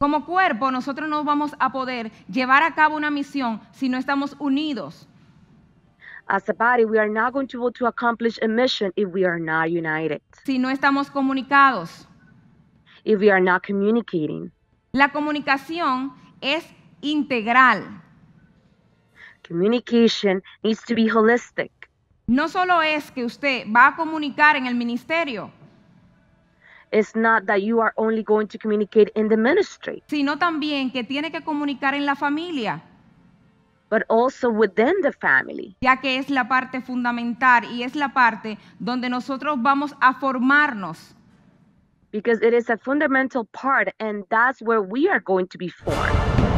Como cuerpo, nosotros no vamos a poder llevar a cabo una misión si no estamos unidos. As a body, we are not going to be able to accomplish a mission if we are not united, si no estamos comunicados. if we are not communicating. La comunicación es integral. Communication needs to be holistic. No solo es que usted va a comunicar en el ministerio, It's not that you are only going to communicate in the ministry, sino también que tiene que comunicar en la familia, but also within the family, ya que es la parte fundamental y es la parte donde nosotros vamos a formarnos. because it is a fundamental part, and that's where we are going to be formed.